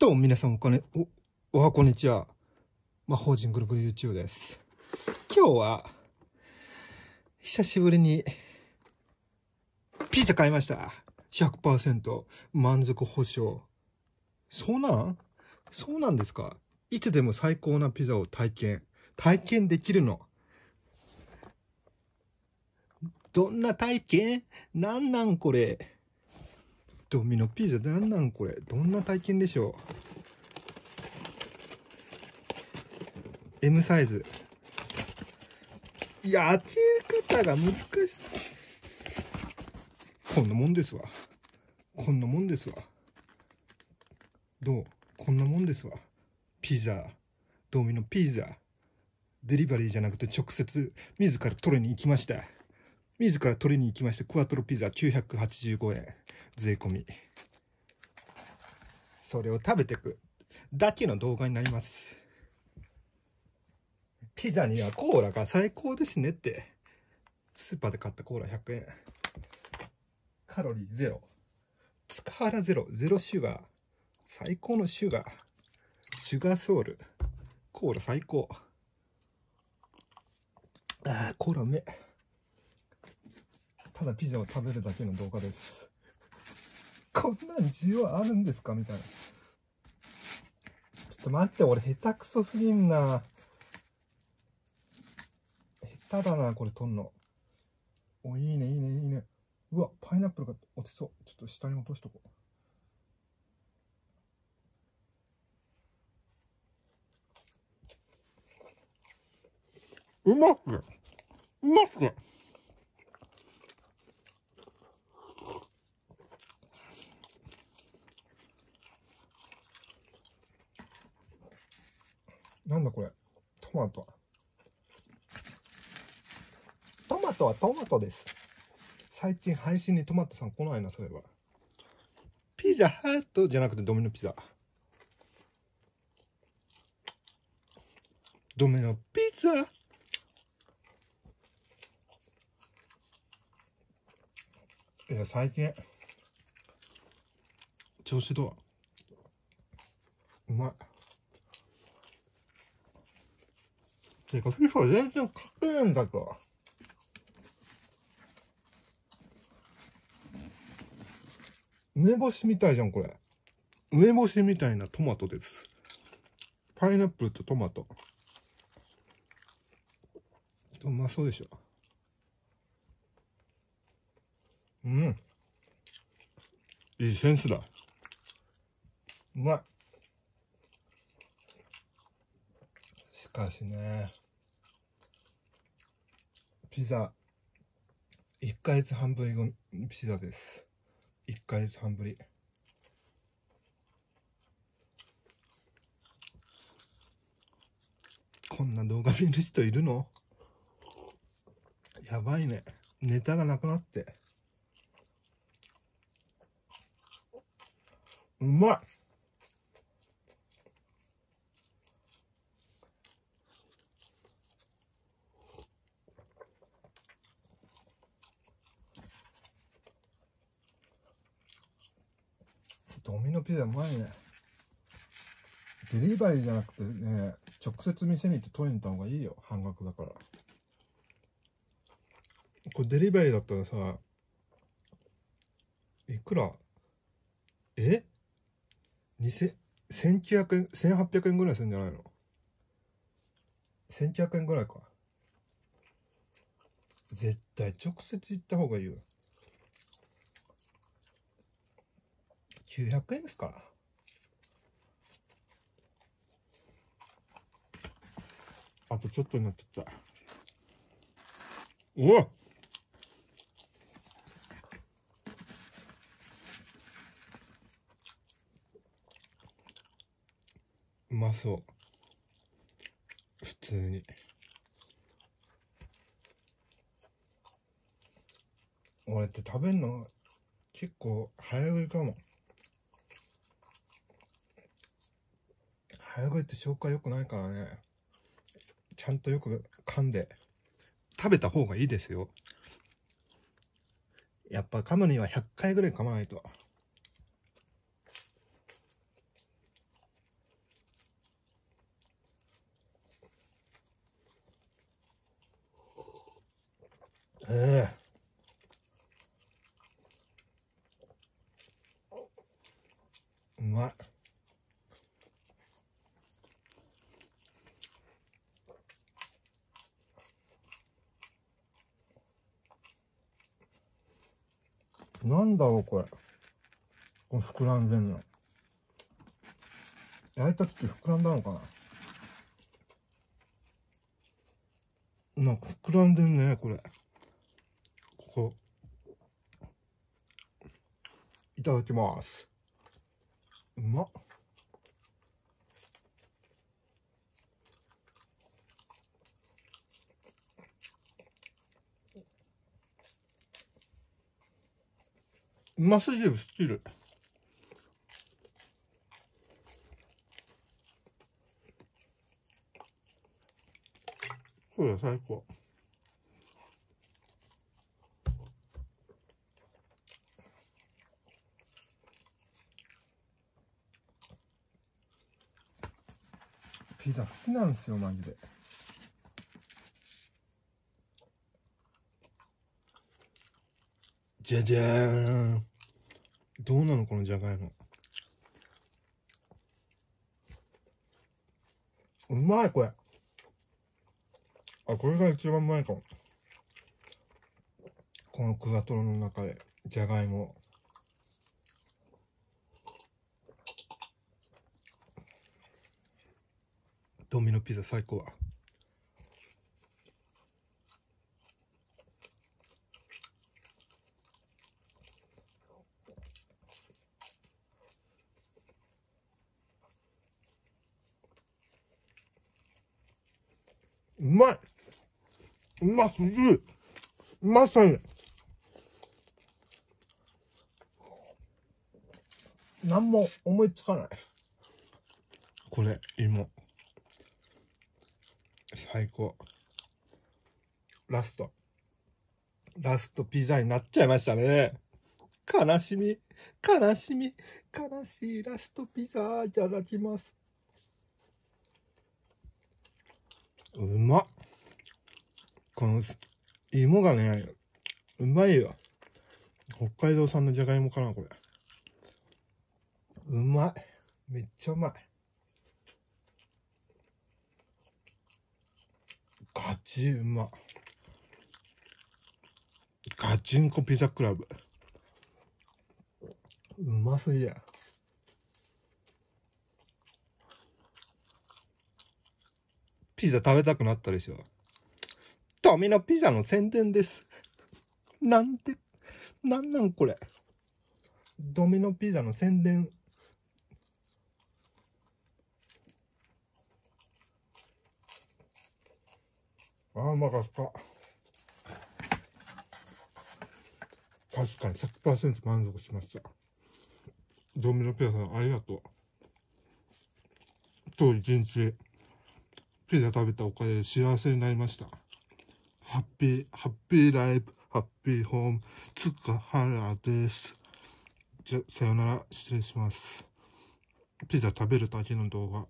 どうも皆さんお金、お、おはこんにちは。魔法陣ぐるぐる YouTube です。今日は、久しぶりに、ピザ買いました。100%満足保証。そうなん？そうなんですか？いつでも最高なピザを体験。体験できるの。どんな体験？なんなんこれ？ドミノピザなんなんこれ？どんな体験でしょう ?M サイズ。いや、開け方が難しい。こんなもんですわ。こんなもんですわ。どう？こんなもんですわ。ピザ。ドミノピザ。デリバリーじゃなくて直接自ら取りに行きました。自ら取りに行きまして、クワトロピザ985円。税込み。それを食べてくだけの動画になります。ピザにはコーラが最高ですねって。スーパーで買ったコーラ100円。カロリーゼロ。塚原ゼロ。ゼロシュガー。最高のシュガー。シュガーソウル。コーラ最高。ああ、コーラうめえ。ただピザを食べるだけの動画です。こんなん需要あるんですか？みたいな。ちょっと待って、俺下手くそすぎんな。下手だな、これ撮んの。お、いいね、いいね、いいね。うわ、パイナップルが落ちそう。ちょっと下に落としとこう。うまっすうまっすなんだこれトマト。トマトはトマトです。最近配信にトマトさん来ないな、そういえば。ピザハットじゃなくてドミノピザ。ドミノピザいや、最近、調子どう？うまい。ていうか、FIFA 全然勝てねえんだと。梅干しみたいじゃん、これ。梅干しみたいなトマトです。パイナップルとトマト。うまそうでしょ。うん。いいセンスだ。うまい。しかしね、ピザ、1ヶ月半ぶりのピザです。1ヶ月半ぶり。こんな動画見る人いるの？やばいね。ネタがなくなって。うまいドミノピザうまいね。デリバリーじゃなくてね、直接店に行って取りに行った方がいいよ。半額だから。これデリバリーだったらさ、いくら？え ?2000、1900円、1800円ぐらいするんじゃないの ?1900 円ぐらいか。絶対直接行った方がいいよ。900円ですから。あとちょっとになってきた。おおうまそう。普通に。俺って食べるの結構早食いかも。早食いって消化良くないからね。ちゃんとよく噛んで、食べた方がいいですよ。やっぱ噛むには100回ぐらい噛まないと。ええうまい。なんだろう、これ。この膨らんでんの。焼いた時膨らんだのかななんか膨らんでんね、これ。ここ。いただきます。うまっ。うますぎる、スキル。そうだ、最高。ピザ好きなんですよ、マジで。じゃじゃーん。どうなのこのじゃがいも。うまい、これ。あ、これが一番うまいかも。このクワトロの中で、じゃがいも。ドミノピザ最高だ。うまいうますぎるうまさに何も思いつかない。これ、芋。最高。ラスト。ラストピザになっちゃいましたね。悲しみ、悲しみ、悲しいラストピザいただきます。うま。この芋がね、うまいよ。北海道産のじゃがいもかな、これ。うまい。めっちゃうまい。ガチうま。ガチンコピザクラブ。うますぎや。ピザ食べたくなったでしょ。ドミノピザの宣伝です。なんて、なんなんこれ。ドミノピザの宣伝。ああ、うまかった。確かに100%満足しました。ドミノピザさんありがとう。今日一日、ピザ食べたおかげで幸せになりました。ハッピー、ハッピーライブ、ハッピーホーム、つかはらです。じゃ、さよなら、失礼します。ピザ食べるだけの動画。